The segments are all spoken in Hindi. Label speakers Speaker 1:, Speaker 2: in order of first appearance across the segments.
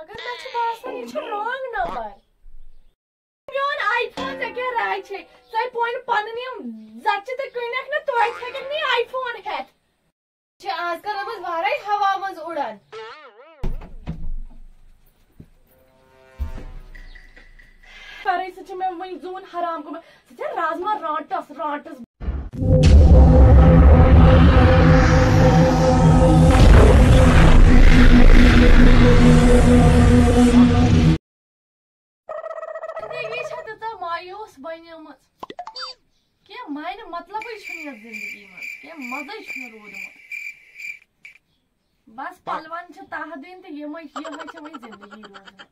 Speaker 1: मगर मैं छु बासान ये छु रॉन्ग नंबर मियोन आईफोन से क्या राय छे? सही पॉइंट पन्नी जच्चे ते कइनक न तोय थेकन नी आईफोन हेत छे आजकल हमस वाराई हवा मज उड़न। करे सच में वही जोन हराम को सच राजमा रांटस रांटस ज़िंदगी में के मजै छ न रोदमत बस पलवन छ ताह दिन त यमै यमै छ वही ज़िंदगी रोदमत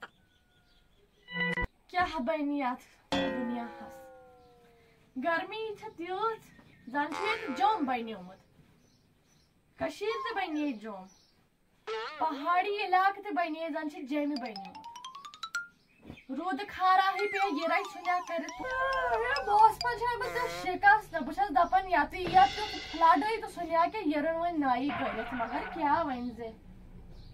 Speaker 1: क्या बनी यात दुनिया हस गर्मी छ त्योच जन छ ये जोम बन्यमत कशीर त बने जोम पहाड़ी इलाक त बने जन छ जेमी बन्यमत रोद खारा ही पे ये राई सुना कर या बॉस पर छ बस शिकस्त न बस दपन या तो या तो ही तो सुनिया के यरन वन नाई करत मगर क्या वंजे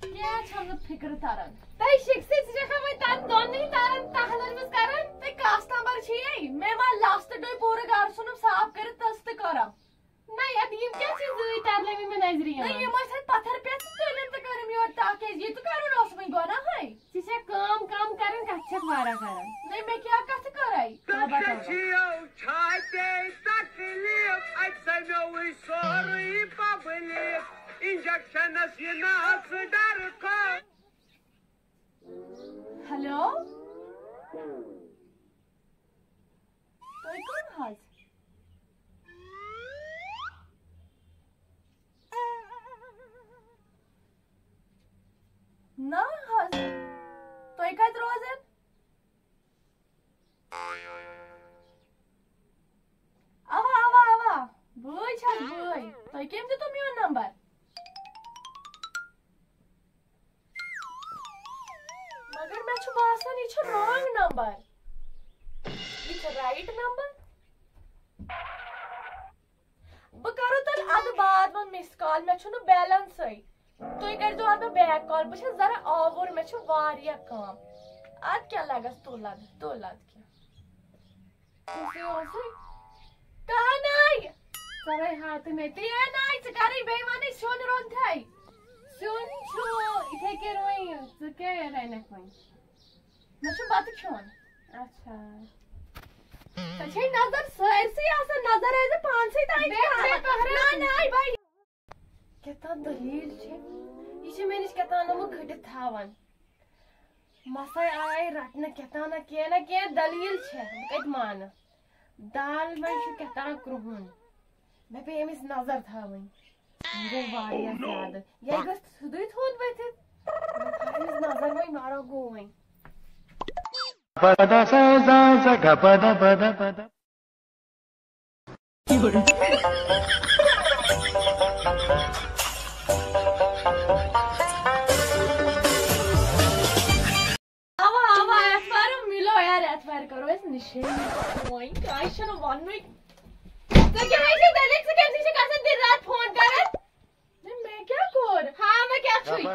Speaker 1: क्या छम फ़िक्र तारन तै शिक्षित जखा वे ता दोन नहीं तारन ताहलन मस करन तै कस्टमर छी मैं मा लास्ट डे पूरे गार सुनु साफ़ कर तस्त करम नहीं अब ये क्या चीज़ तारले में नज़रिया नहीं ये मस पत्थर पे तो न तो करम यो ताके ये तो करू ना उसमें गोना है
Speaker 2: Size काम काम करन कच्छक वारा करन
Speaker 3: you know, Sudarko.
Speaker 1: हेलो तोय कोण हाज ना हाज तोय काय रोजन आवा आवा आवा बय छास बय तोय केम दितो मियोन बाद में मिस कॉल मैं छु न बैलेंस है तुई कर दो अद बैक कॉल बह छस जरा आवर मैं छु वारिया काम। अद क्या लगस तो लद तो लद क्या? तुसी ओसे कहा नहीं
Speaker 2: सबै हाथ में
Speaker 1: ते नहीं चकारी बेईमानी सोन रोन थाई
Speaker 2: सुन छु इथे के रोई तो क्या रहने कोई?
Speaker 1: मैं छु बात क्यों
Speaker 2: अच्छा।
Speaker 1: अच्छे नज़र सर से आसा नज़र है जे पाँच से ताई
Speaker 2: देख, देख, पहरे
Speaker 1: ना
Speaker 2: से।
Speaker 1: ना भाई केता दलील छे ये छे मेनिस केता नमु खटित थावन मसाई आय रटना केता ना के ना के दलील छे कत मान दाल में छु केता क्रुहन मैं पे एमिस नज़र थावन गो वारिया ज़्यादा ये गस सुदुई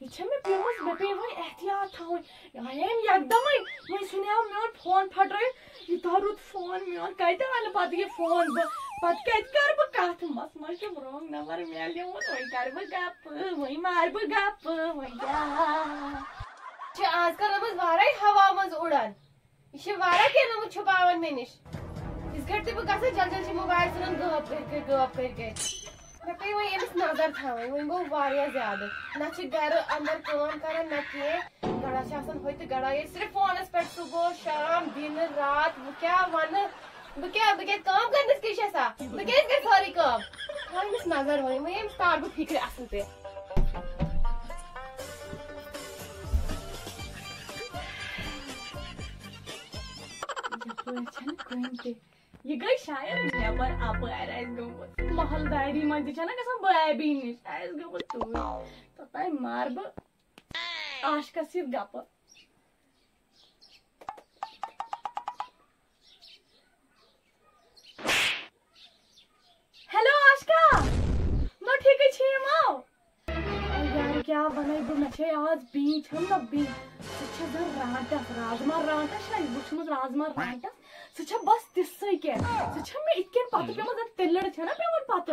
Speaker 1: खुदाया इच्छा में प्योमस बेबे वो एहतियात था वो आयम एकदम ही मैं सुने हम मेरा फ़ोन फट रहे ये तारुत फ़ोन में और कहते वाले बात ये फ़ोन ब पत कहत कर ब काथ मस मस के रॉन्ग नंबर में ले वो वही कर ब गप, वही मार ब गप, वही जा.
Speaker 2: छे आजकल अब वारा हवा मज उड़न। इसे वारा के वो छुपावन मे निश? इस घर ते बह गस जल जल मोबाइल सुन गप कर कर गप कर कर मे पे वो एमस नज़र थावन वो गो वारिया ज़्यादा ना छ घर अंदर काम करन ना के गड़ा छ आसन होय ते गड़ा ये सिर्फ़ फोनस पे सुबह, शाम, दिन, रात वो क्या वन बह क्या बह क्या काम करनस के छसा बह क्या कर सारी काम? हाँ एमस नज़र होय मैं एमस तार बह
Speaker 1: महल डायरी में दिछा ना, कसम बाय भी निश आइस गोमत ताई मार ब आश का सिर गप। हेलो आशका मैं ठीक छी माओ। यार, क्या बनाई बो मे छे, आज बीच, हम ना बीच। सच जर राजमा रांटस शायद बुछमुज राजमा रांटस सच बस मे इतकेन पात तेलड़ छ ना पेवन पात।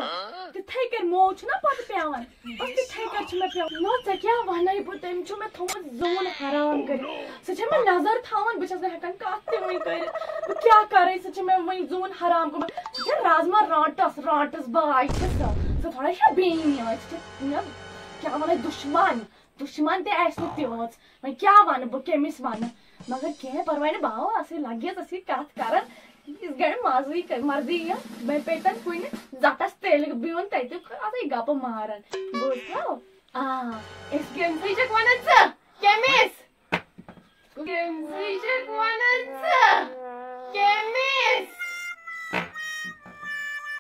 Speaker 1: तिथै के मोच ना पात पेवन बस तिथै कर छ मे पेवन नो क्या बनाई बो तेम छु मे थोम जोन हराम कर। मे नज़र थावन बचस ने हकन कर। क्या करे? मे वही जोन हराम को राजमा रांटस रांटस छ सो थोड़ा सा बेन या क्या वन दुश्मन। दुश्मन ते ऐसे त्योच मैं क्या बो केमिस वन मगर कह परवाह ने बाव असे लगे तसी कत करन इस गण माजी कर मर्ज़ी या मैं पेटन कोई ने जाटस तेल बियोन तैते असे गप मारन। बोलतो आ इस गेम से जक वनच केमिस
Speaker 2: Gemsicek wanansı. Kemis.